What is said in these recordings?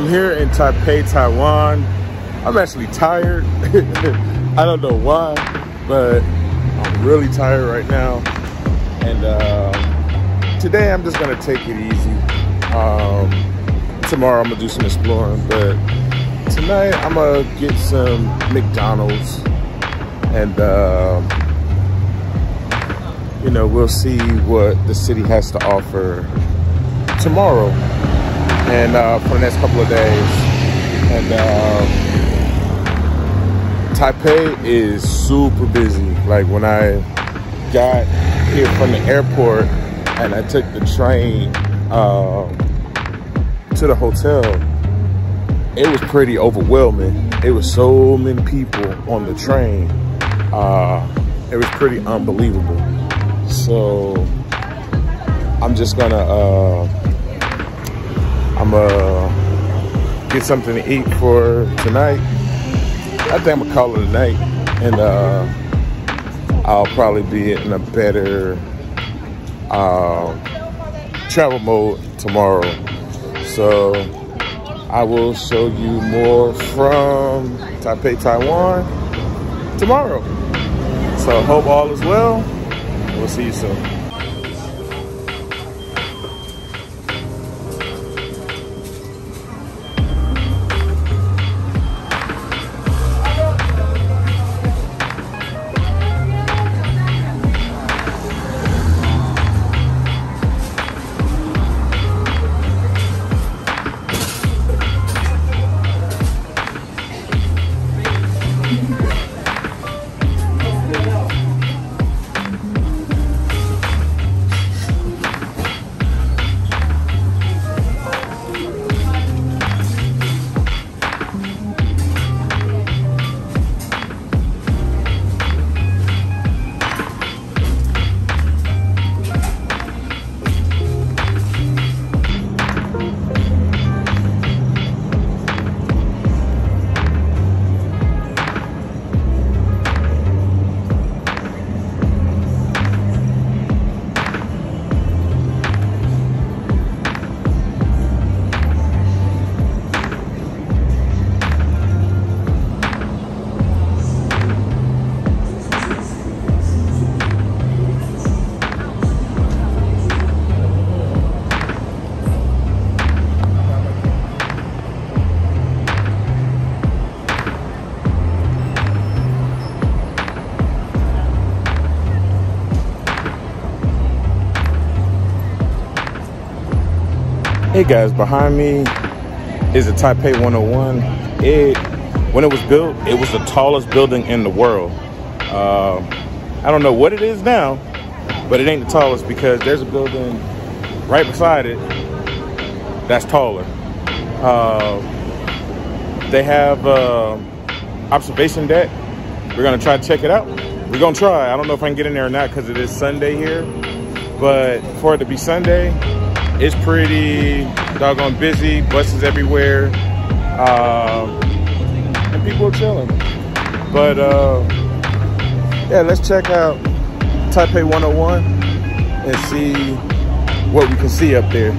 I'm here in Taipei, Taiwan. I'm actually tired. I don't know why, but I'm really tired right now. And uh, today I'm just gonna take it easy. Um, tomorrow I'm gonna do some exploring, but tonight I'm gonna get some McDonald's and uh, you know, we'll see what the city has to offer tomorrow and uh, for the next couple of days. And uh, Taipei is super busy. Like when I got here from the airport and I took the train uh, to the hotel, it was pretty overwhelming. It was so many people on the train. Uh, it was pretty unbelievable. So I'm just gonna uh, I'm gonna get something to eat for tonight. I think I'm gonna call it a night, and uh, I'll probably be in a better uh, travel mode tomorrow. So I will show you more from Taipei, Taiwan tomorrow. So hope all is well. We'll see you soon. Hey guys, behind me is a Taipei 101. It, when it was built, it was the tallest building in the world. Uh, I don't know what it is now, but it ain't the tallest because there's a building right beside it that's taller. Uh, they have uh, observation deck. We're gonna try to check it out. We're gonna try. I don't know if I can get in there or not because it is Sunday here, but for it to be Sunday, it's pretty doggone busy, buses everywhere, um, and people are chilling. But uh, yeah, let's check out Taipei 101 and see what we can see up there.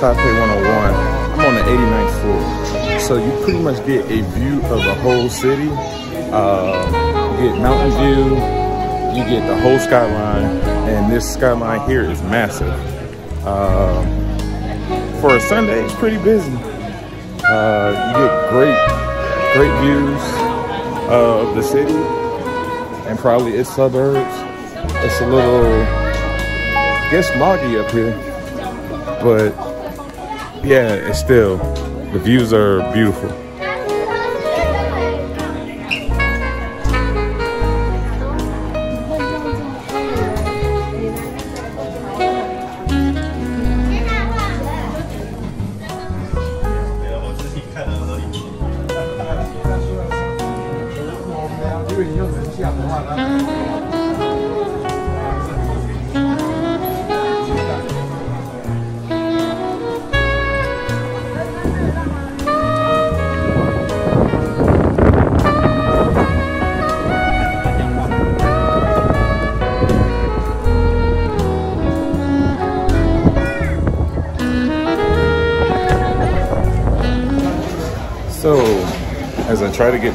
Taipei 101, I'm on the 89th floor. So you pretty much get a view of the whole city. Uh, you get mountain view, you get the whole skyline, and this skyline here is massive. Uh, for a Sunday, it's pretty busy. Uh, you get great, great views of the city and probably its suburbs. It's a little, I guess, smoggy up here but yeah, it's still the views are beautiful.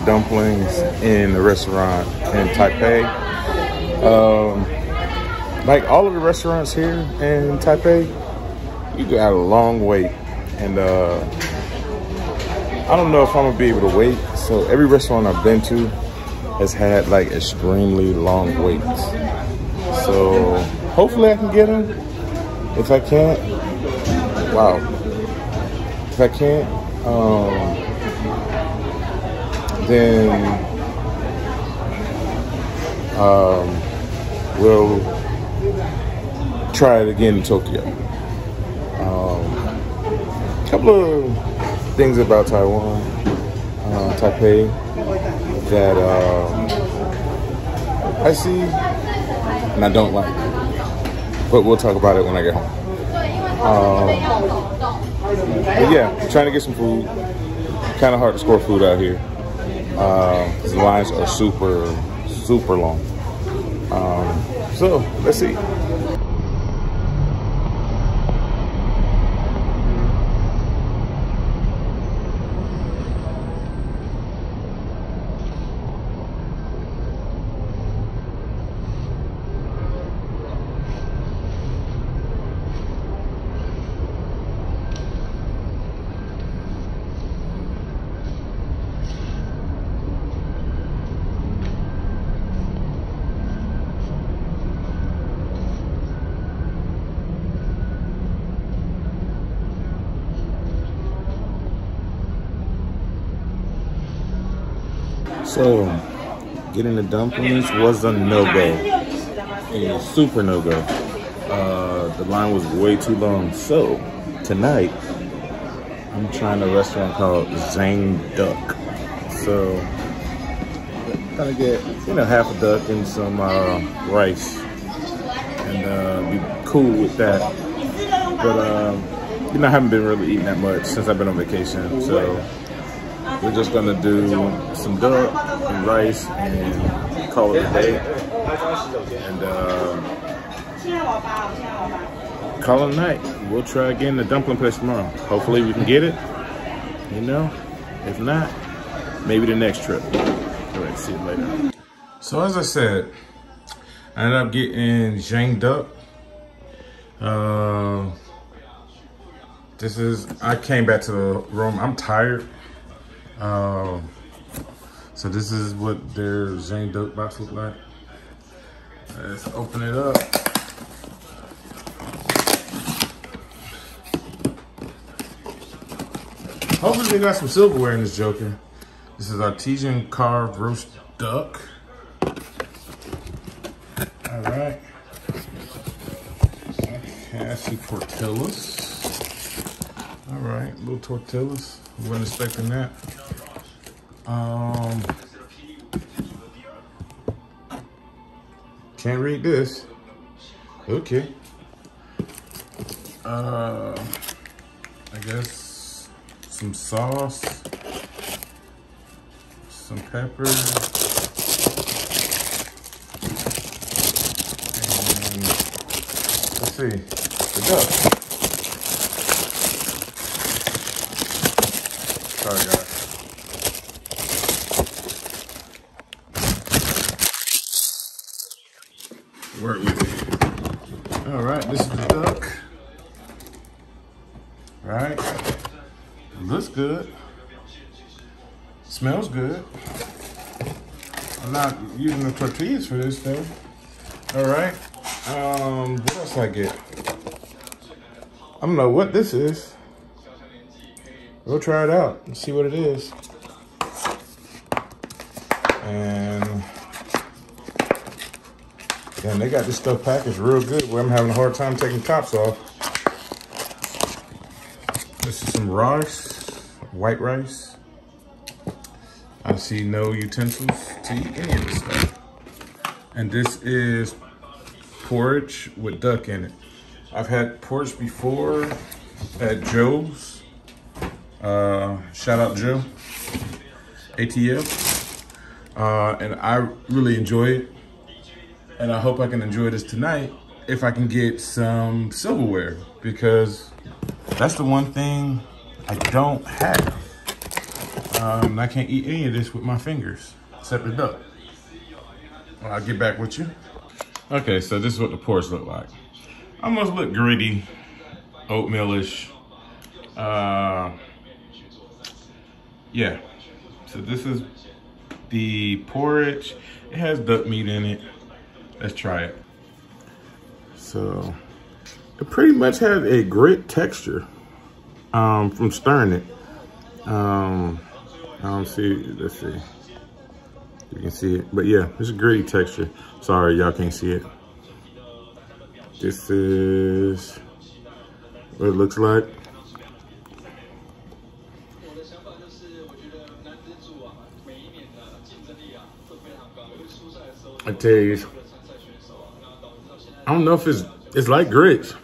Dumplings in the restaurant in Taipei, um, like all of the restaurants here in Taipei, you got a long wait, and uh, I don't know if I'm gonna be able to wait. So every restaurant I've been to has had like extremely long waits. So hopefully I can get them. If I can't, wow. If I can't, um, then um, we'll try it again in Tokyo. Um, couple of things about Taiwan, uh, Taipei, that um, I see and I don't like. But we'll talk about it when I get home. Um, but yeah, trying to get some food. Kind of hard to score food out here. Because the lines are super, super long. Um, so, let's see. So, getting the dumplings was a no-go. Super no-go. Uh, the line was way too long. So, tonight, I'm trying a restaurant called Zhang Duck. So, gonna get, you know, half a duck and some uh, rice. And uh, be cool with that. But, um, you know, I haven't been really eating that much since I've been on vacation. So, we're just gonna do some duck and rice and call it a day. And uh, call it a night. We'll try again the dumpling place tomorrow. Hopefully we can get it. You know, if not, maybe the next trip. All right, see you later. So as I said, I ended up getting Zhang Duck. Uh, this is, I came back to the room. I'm tired. Um, so this is what their Zhang Duck box look like. Let's open it up. Hopefully they got some silverware in this joker. This is artesian carved roast duck. All right. See tortillas. All right, little tortillas. Wasn't expecting that. Um, can't read this. Okay. Uh, I guess some sauce, some pepper, and let's see, the duck. Tortillas for this though. All right. Um, what else I get? I don't know what this is. We'll try it out and see what it is. And then they got this stuff packaged real good where I'm having a hard time taking tops off. This is some rice, white rice. I see no utensils to eat any of this stuff. And this is porridge with duck in it. I've had porridge before at Joe's. Uh, shout out Joe, ATF. Uh, and I really enjoy it. And I hope I can enjoy this tonight if I can get some silverware because that's the one thing I don't have. Um, I can't eat any of this with my fingers, except the duck. Well, I'll get back with you. Okay, so this is what the porridge look like. Almost look gritty, oatmealish. Uh, yeah, so this is the porridge. It has duck meat in it. Let's try it. So it pretty much has a grit texture um, from stirring it. Um, I don't see, let's see. You can see it, but yeah, it's a gritty texture. Sorry, y'all can't see it. This is what it looks like. I tell you, I don't know if it's it's like grits,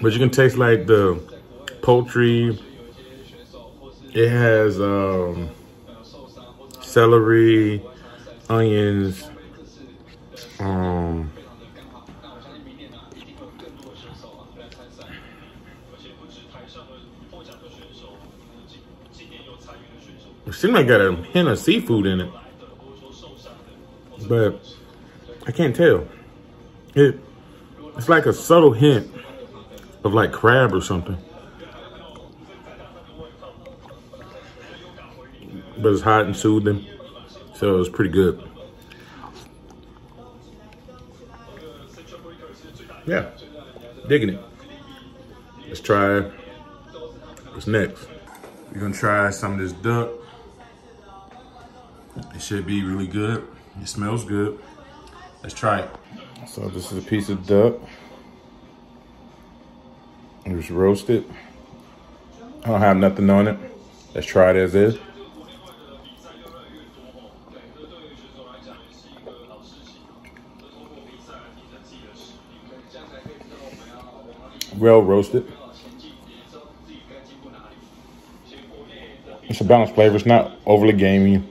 but you can taste like the poultry. It has um, celery, onions, um, it seems like got a hint of seafood in it, but I can't tell. It it's like a subtle hint of like crab or something. But it's hot and soothing, so it's pretty good. Yeah, digging it. Let's try what's next. We're gonna try some of this duck. It should be really good. It smells good. Let's try it. So this is a piece of duck. It was roasted. I don't have nothing on it. Let's try it as is. Well roasted. It's a balanced flavor. It's not overly gamey.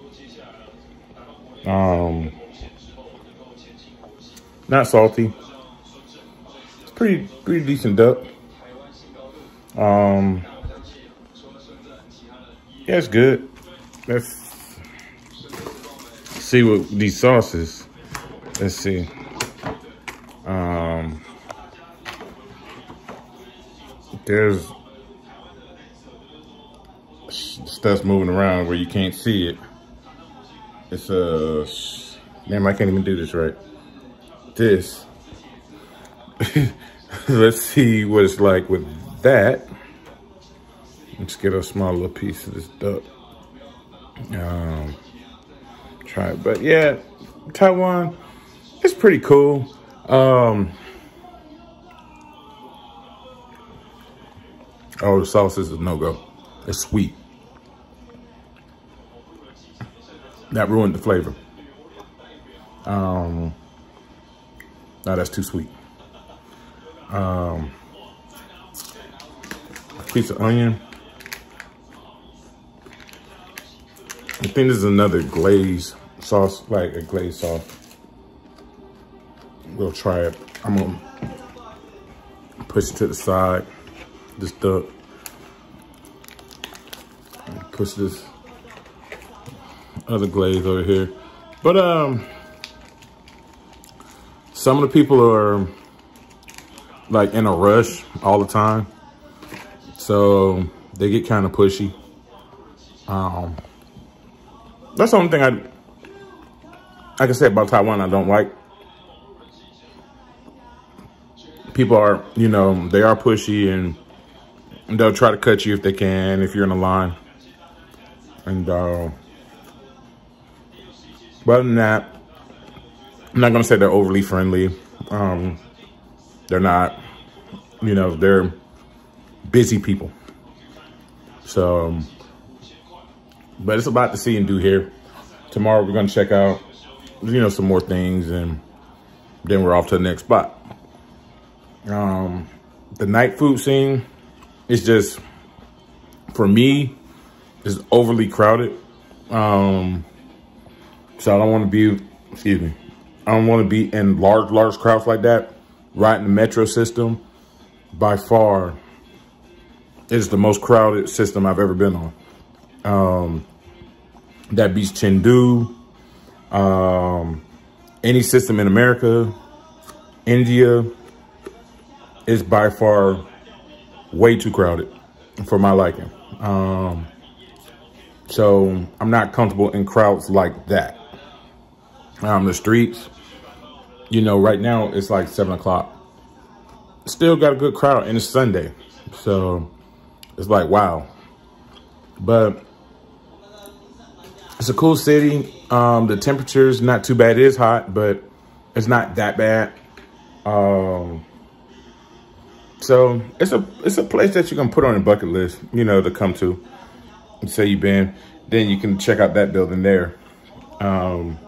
Um, not salty. It's pretty pretty decent duck. Um, yeah, it's good. Let's see what these sauces. Let's see. Um, there's stuff moving around where you can't see it. It's a, damn, I can't even do this right this. Let's see what it's like with that. Let's get a small little piece of this duck. Um, try it. But yeah, Taiwan, it's pretty cool. Um, oh, the sauce is a no-go. It's sweet. That ruined the flavor. Um, no, that's too sweet. Um, piece of onion. I think this is another glaze sauce, like a glaze sauce. We'll try it. I'm gonna push it to the side, this duck. Push this other glaze over here. But um, some of the people are like in a rush all the time. So they get kind of pushy. Um, that's the only thing I, like I said about Taiwan, I don't like. People are, you know, they are pushy and they'll try to cut you if they can, if you're in a line. And, uh, but other than that, I'm not gonna say they're overly friendly. Um, they're not, you know, they're busy people. So, um, but it's a lot to see and do here. Tomorrow we're gonna check out you know, some more things and then we're off to the next spot. Um, the night food scene is just, for me, it's overly crowded. Um, so I don't want to be, excuse me, I don't want to be in large, large crowds like that. Right in the metro system, by far, is the most crowded system I've ever been on. Um, that beats Chengdu, um, any system in America, India is by far way too crowded for my liking. Um, so I'm not comfortable in crowds like that. Um, the streets, you know, right now it's like seven o'clock. Still got a good crowd and it's Sunday. So it's like, wow. But it's a cool city. Um, the temperature's not too bad. It is hot, but it's not that bad. Um, so it's a it's a place that you can put on your bucket list, you know, to come to. Say you've been, then you can check out that building there. Um,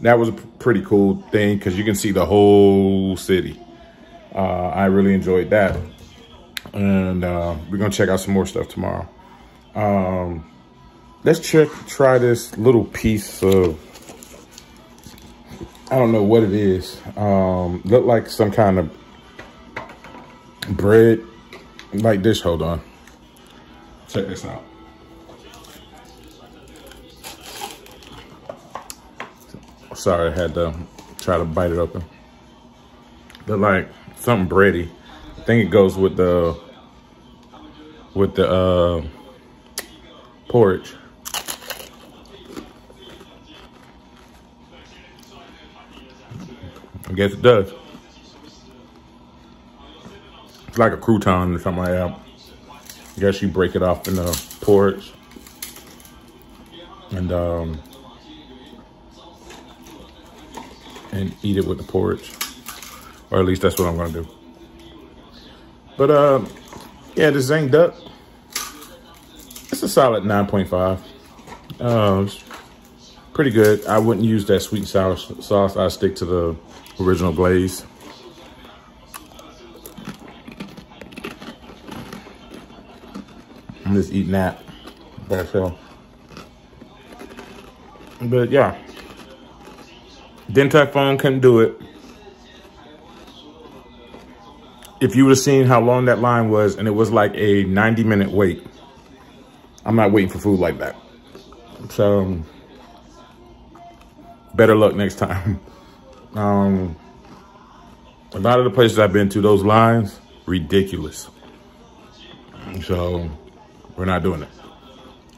that was a pretty cool thing because you can see the whole city. Uh, I really enjoyed that, and uh, we're gonna check out some more stuff tomorrow. Um, let's check try this little piece of I don't know what it is. Um, look like some kind of bread like this. Hold on. Check this out. Sorry, I had to try to bite it open. But like something bready. I think it goes with the with the uh, porridge. I guess it does. It's like a crouton or something like that. I guess you break it off in the porridge. And um and eat it with the porridge. Or at least that's what I'm gonna do. But uh yeah, the Zhang duck. It's a solid 9.5. Uh, pretty good. I wouldn't use that sweet and sour sauce. I stick to the original glaze. I'm just eating that by itself. But yeah, Tai Fung couldn't do it. If you would have seen how long that line was and it was like a 90 minute wait, I'm not waiting for food like that. So better luck next time. Um, a lot of the places I've been to, those lines, ridiculous. So we're not doing it.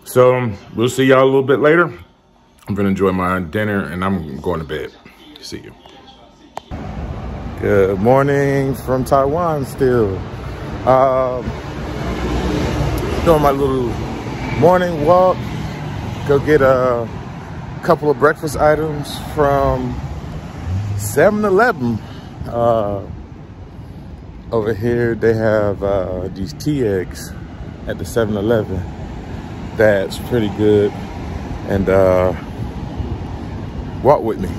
So we'll see y'all a little bit later. I'm gonna enjoy my dinner and I'm going to bed. See you. Good morning from Taiwan still. Um, doing my little morning walk. Go get a couple of breakfast items from 7-Eleven. Uh, over here, they have uh, these tea eggs at the 7-Eleven. That's pretty good. And uh, walk with me.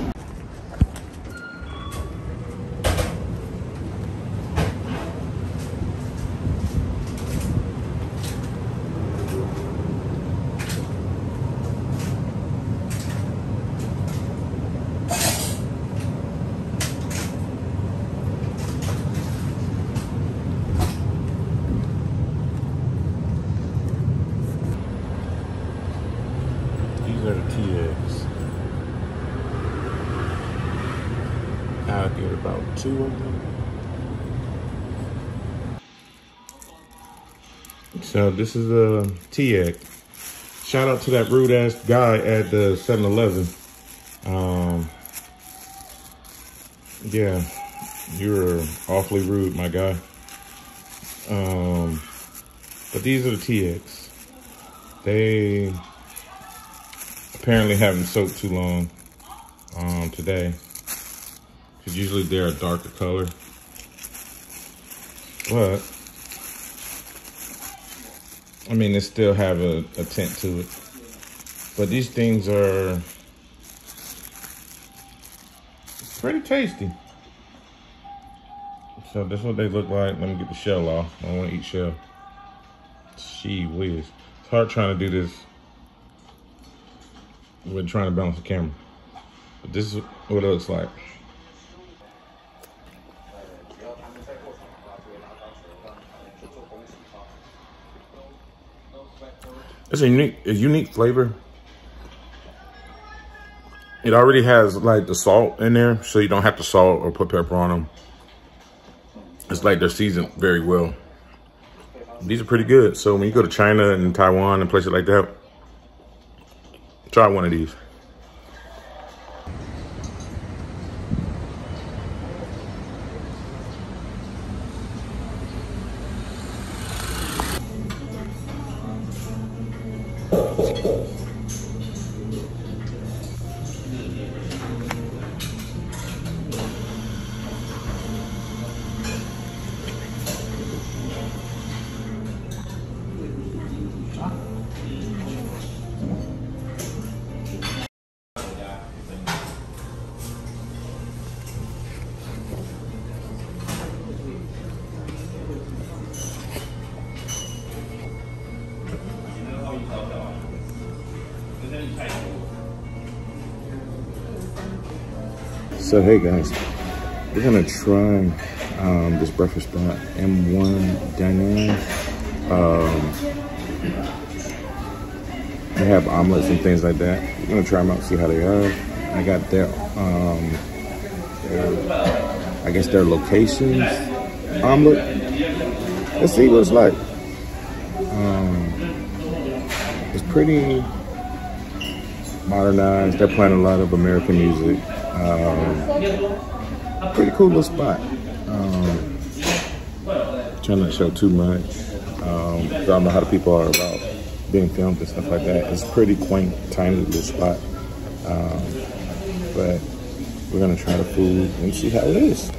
These are the tea eggs. I'll get about two of them. So this is a tea eggs. Shout out to that rude ass guy at the 7-Eleven. Um, yeah, you're awfully rude, my guy. Um, but these are the tea eggs. They apparently haven't soaked too long um, today. Because usually they're a darker color. But, I mean, they still have a, a tint to it. But these things are pretty tasty. So that's what they look like. Let me get the shell off. I don't want to eat shell. She whiz. It's hard trying to do this. We're trying to balance the camera. But this is what it looks like. It's a unique, a unique flavor. It already has like the salt in there, so you don't have to salt or put pepper on them. It's like they're seasoned very well. These are pretty good. So when you go to China and Taiwan and places like that, try one of these. So hey guys, we're gonna try um, this breakfast spot, M1 Dining. Um, they have omelets and things like that. We're gonna try them out, see how they are. I got their, um, their I guess their locations omelet. Let's see what it's like. Um, it's pretty modernized. They're playing a lot of American music. Um, pretty cool little spot. Um, trying not to show too much. Um, I don't know how the people are about being filmed and stuff like that. It's pretty quaint, tiny little spot. Um, but we're gonna try the food and see how it is.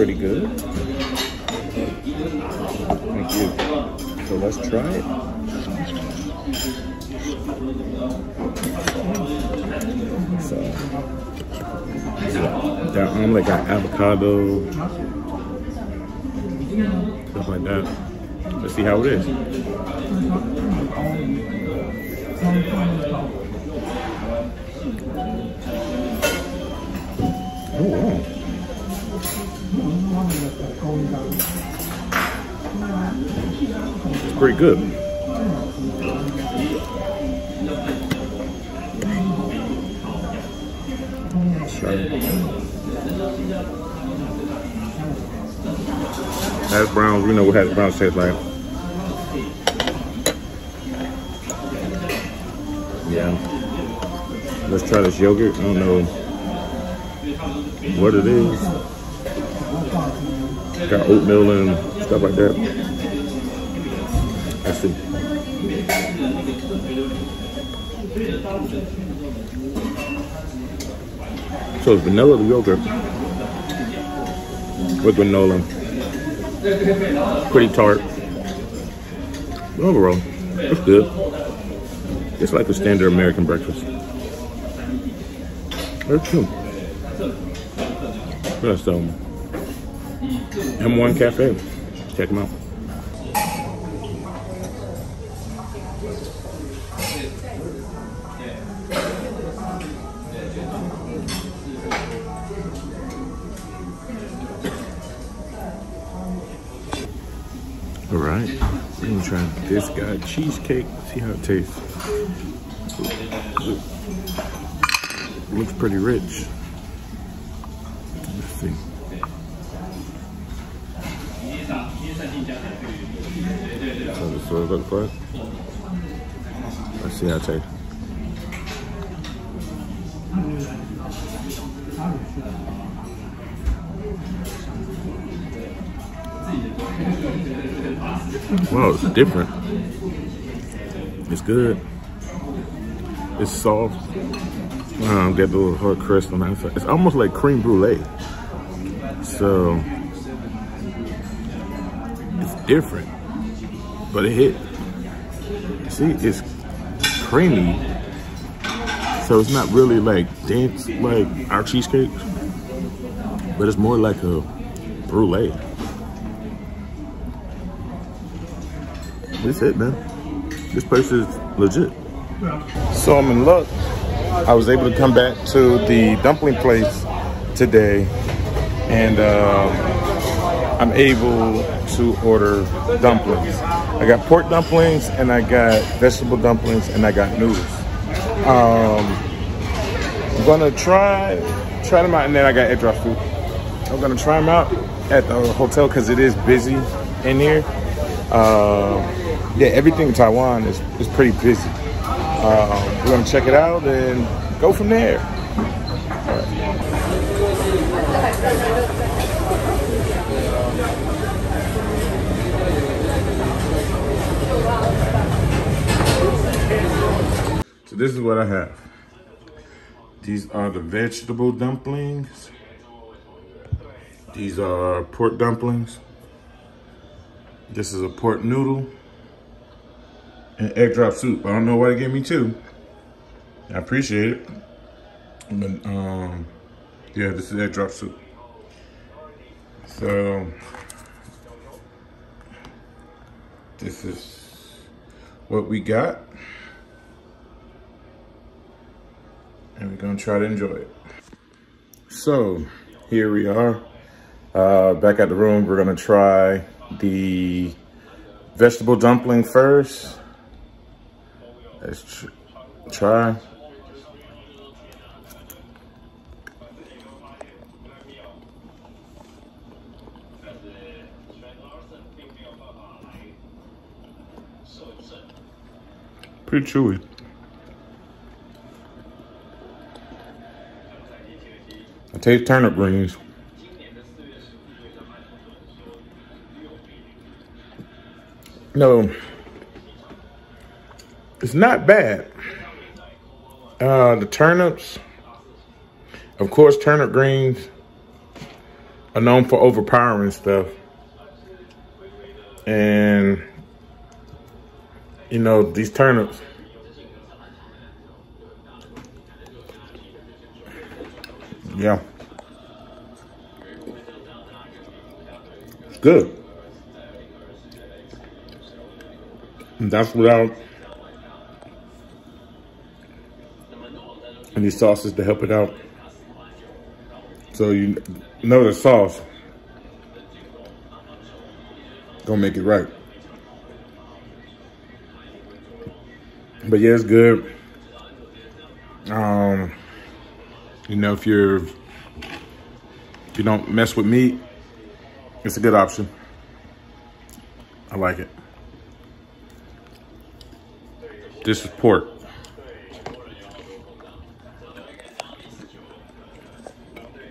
Pretty good. Thank you. So let's try it. So, that omelet got avocado, stuff like that. Let's see how it is. Oh, wow. It's pretty good. Hash browns, we know what hash browns taste like. Yeah. Let's try this yogurt. I don't know what it is. Got oatmeal and stuff like that. Let's see. So it's vanilla yogurt with granola. Pretty tart. But overall, it's good. It's like a standard American breakfast. That's true. That's um, M1 Cafe. Check them out. All right, we're gonna try this guy cheesecake, see how it tastes. Looks pretty rich. Let's see. Is what it looks like. Let's see how it tastes. Wow, it's different. It's good. It's soft. Um, get the little hard crust on the outside. It's almost like cream brulee. So different, but it hit. See, it's creamy. So it's not really like dense like our cheesecakes, but it's more like a brulee. This it, man. This place is legit. So I'm in luck. I was able to come back to the dumpling place today and uh, I'm able to order dumplings. I got pork dumplings and I got vegetable dumplings and I got noodles. Um, I'm gonna try try them out and then I got egg drop food. I'm gonna try them out at the hotel because it is busy in here. Uh, yeah, everything in Taiwan is, is pretty busy. Uh, we're gonna check it out and go from there. This is what I have. These are the vegetable dumplings. These are pork dumplings. This is a pork noodle and egg drop soup. I don't know why they gave me two. I appreciate it. But um, yeah, this is egg drop soup. So this is what we got. And we're gonna try to enjoy it. So here we are. Uh, back at the room, we're gonna try the vegetable dumpling first. Let's tr try. Pretty chewy. Taste turnip greens. No, it's not bad. Uh, the turnips, of course, turnip greens are known for overpowering stuff. And, you know, these turnips, yeah. Good. And that's without any sauces to help it out. So you know the sauce gonna make it right. But yeah, it's good. Um, you know, if you're if you don't mess with meat, it's a good option. I like it. This is pork.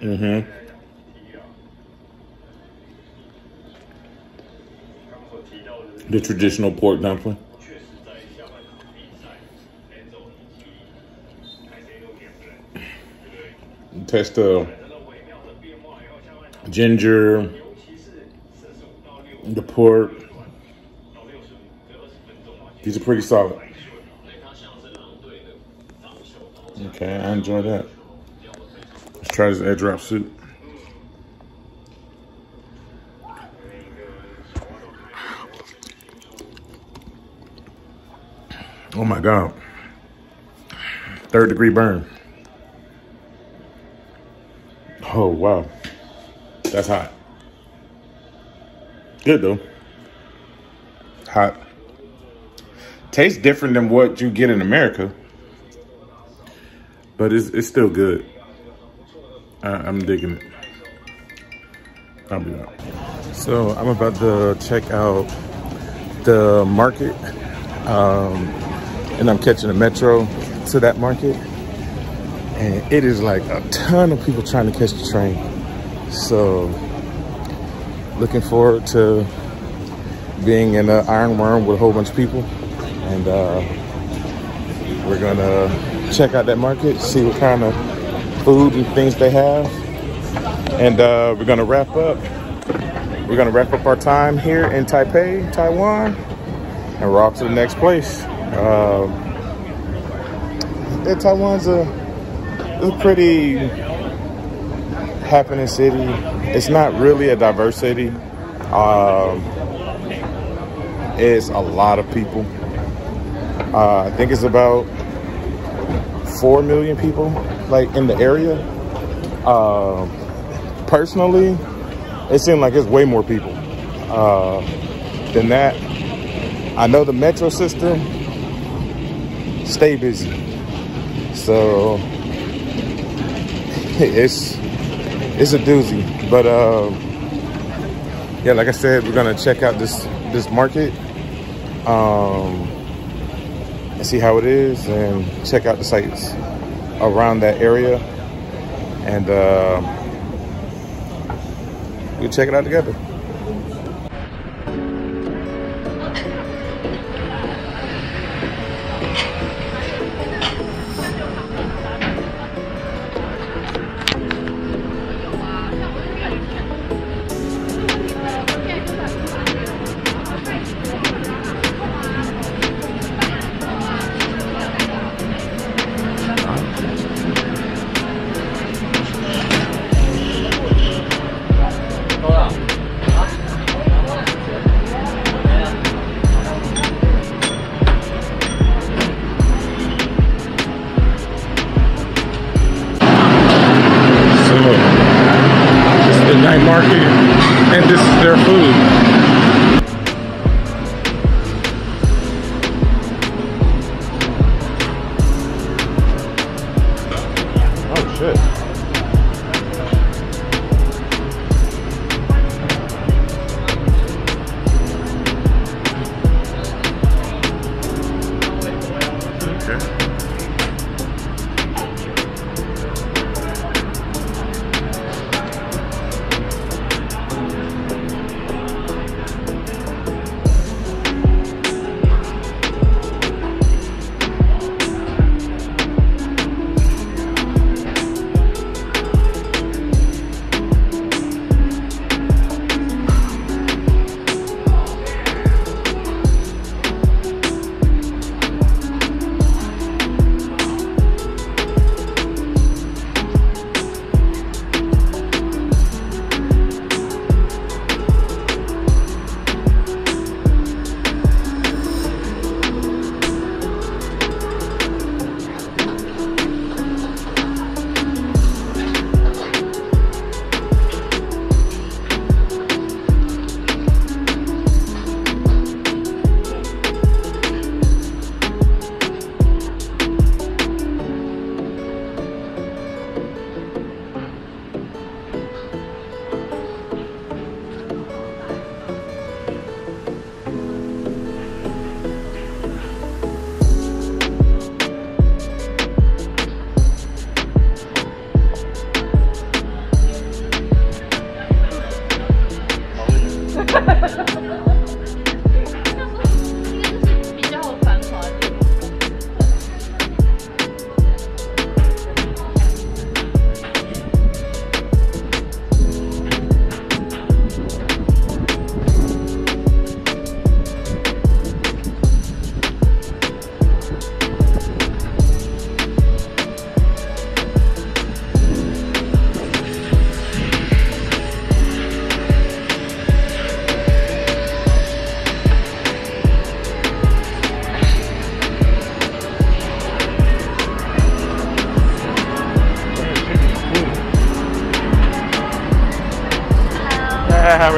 Mm-hmm. The traditional pork dumpling. Taste the ginger, pork. These are pretty solid. Okay, I enjoy that. Let's try this egg drop soup. Oh my God. Third degree burn. Oh, wow. That's hot. Good though. Hot. tastes different than what you get in America, but it's it's still good. I, I'm digging it. I'll be back. So I'm about to check out the market, um, and I'm catching a metro to that market, and it is like a ton of people trying to catch the train. So looking forward to being in an iron worm with a whole bunch of people, and uh, we're gonna check out that market, see what kind of food and things they have, and uh, we're gonna wrap up. We're gonna wrap up our time here in Taipei, Taiwan, and we're off to the next place. Um, yeah, Taiwan's a, a pretty happening city. It's not really a diverse city. Um, it's a lot of people. Uh, I think it's about four million people, like in the area. Uh, personally, it seemed like it's way more people uh, than that. I know the metro system stay busy, so it's it's a doozy. But uh, yeah, like I said, we're gonna check out this this market um, and see how it is, and check out the sites around that area, and uh, we'll check it out together.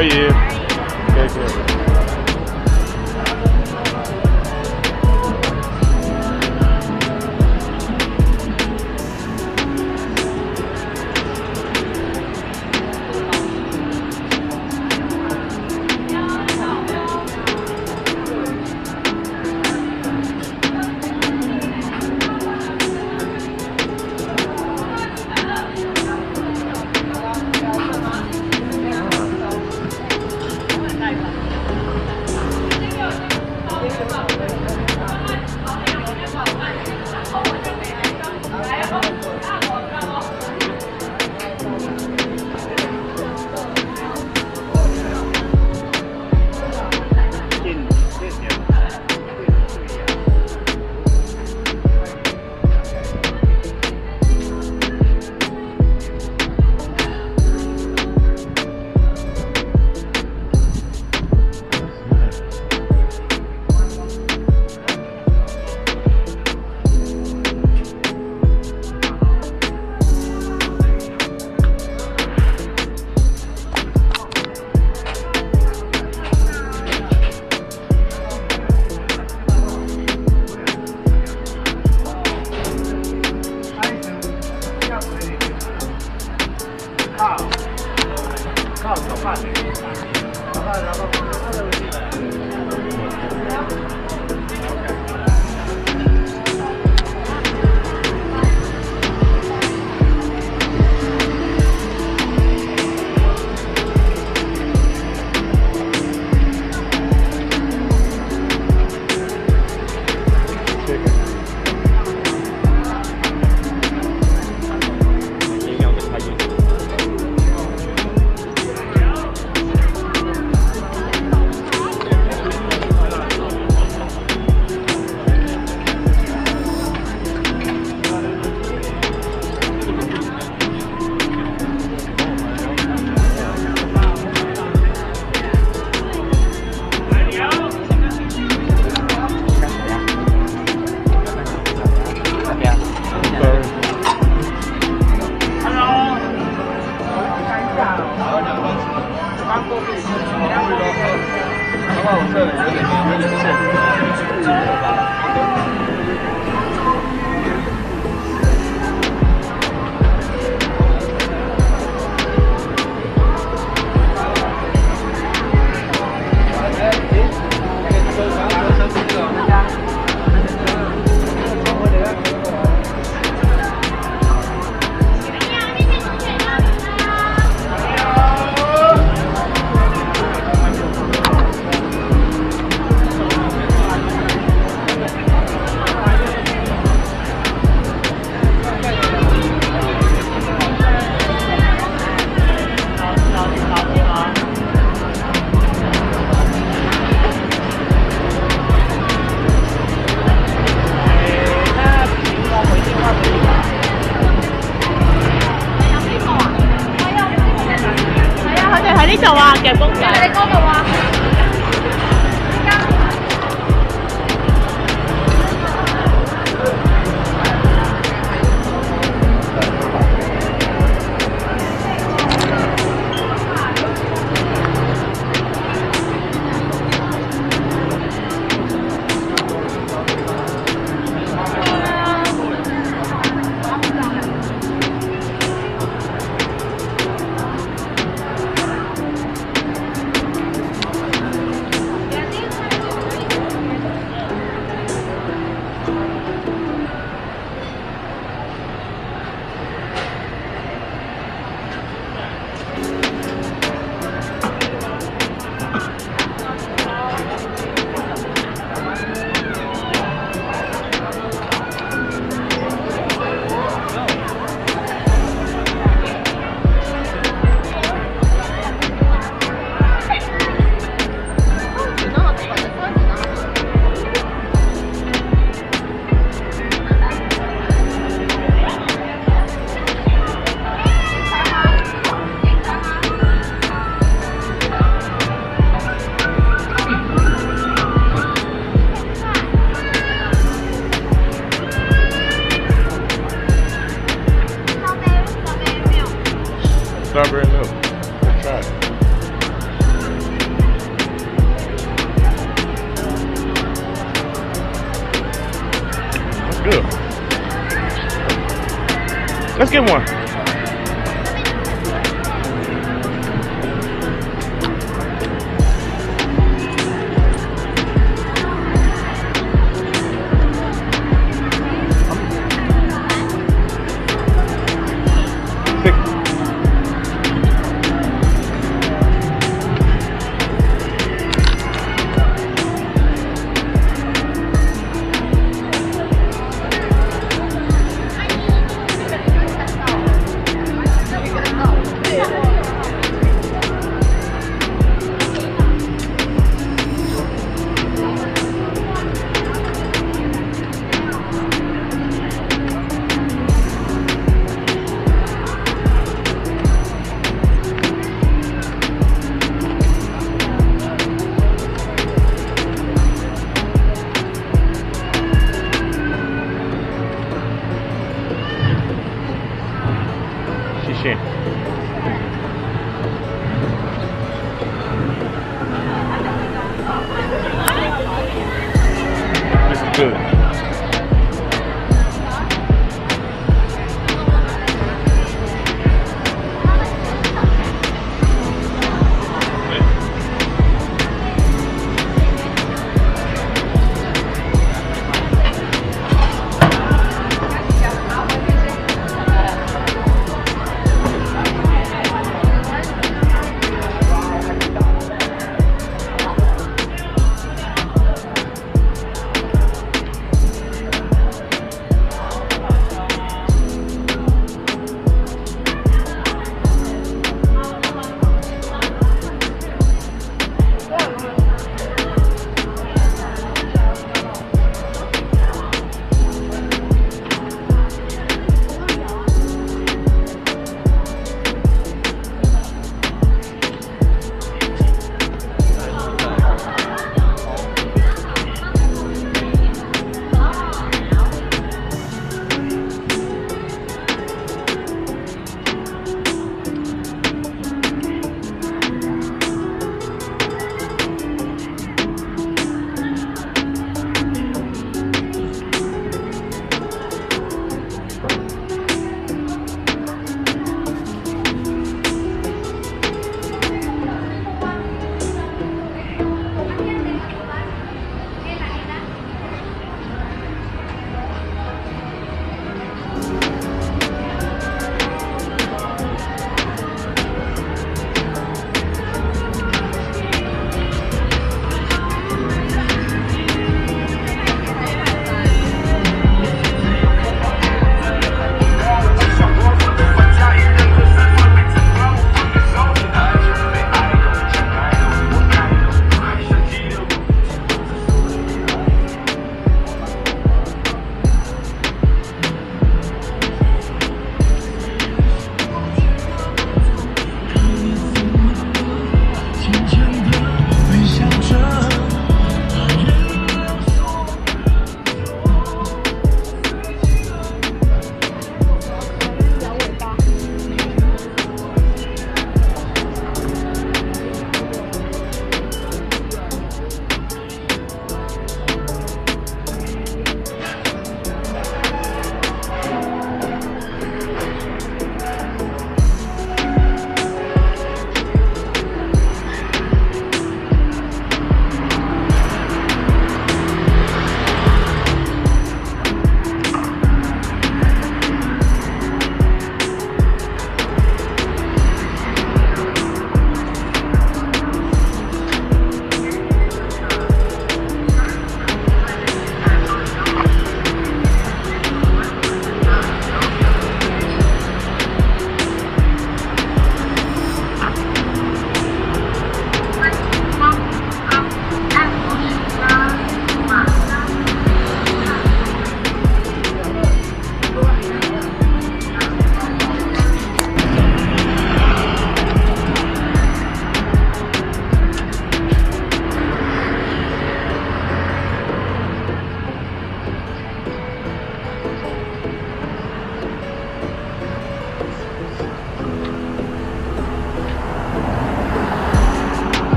Hi, how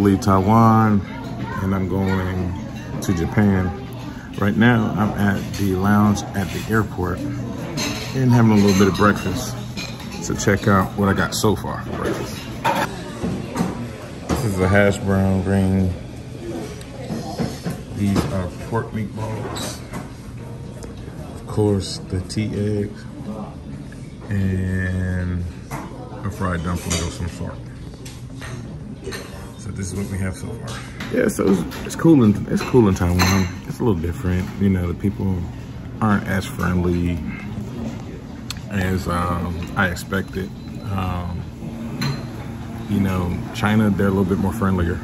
Leave Taiwan and I'm going to Japan. Right now I'm at the lounge at the airport and having a little bit of breakfast. So check out what I got so far for breakfast. This is a hash brown green. These are pork meatballs. Of course, the tea eggs and a fried dumpling of some sort. So this is what we have so far. Yeah, so it's, it's cool in it's cool in Taiwan. It's a little different. You know, the people aren't as friendly as um, I expected. Um, you know, China, they're a little bit more friendlier.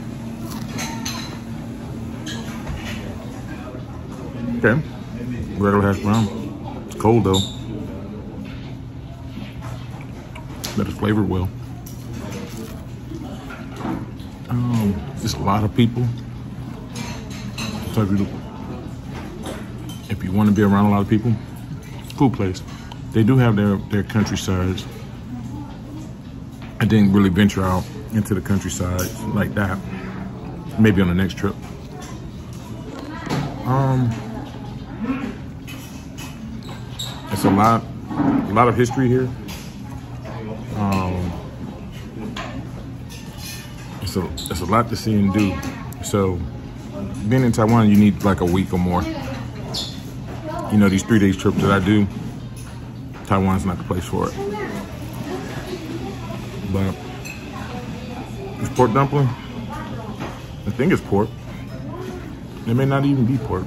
Okay, regular hash brown. It's cold though, but it's flavored well. Um, it's a lot of people. So if you, if you want to be around a lot of people, cool place. They do have their, their countrysides. I didn't really venture out into the countryside like that. Maybe on the next trip. Um, it's a lot, a lot of history here. Um, it's a, lot to see and do. So being in Taiwan, you need like a week or more. You know, these three days trips that I do, Taiwan's not the place for it. But this pork dumpling, I think it's pork. It may not even be pork.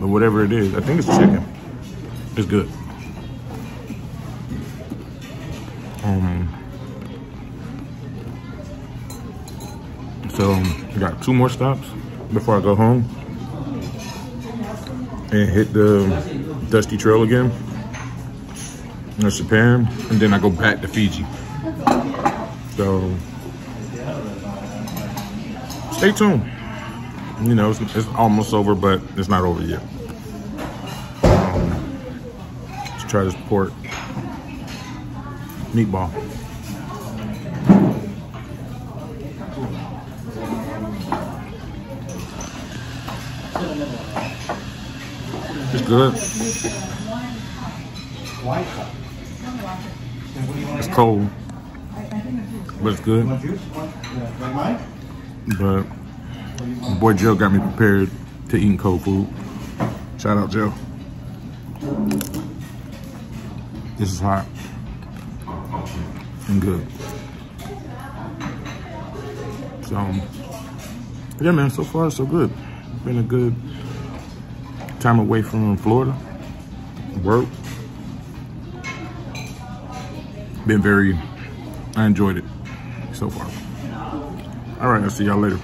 But whatever it is, I think it's chicken. It's good. Um, so I got two more stops before I go home and hit the Dusty Trail again. That's Japan, and then I go back to Fiji. So stay tuned. You know, it's, it's almost over, but it's not over yet. Um, let's try this pork meatball. Good. It's cold, but it's good. But boy Joe got me prepared to eat cold food. Shout out Joe. This is hot and good. So, yeah, man, so far so good. Been a good time away from Florida. Work. Been very, I enjoyed it so far. All right, I'll see y'all later.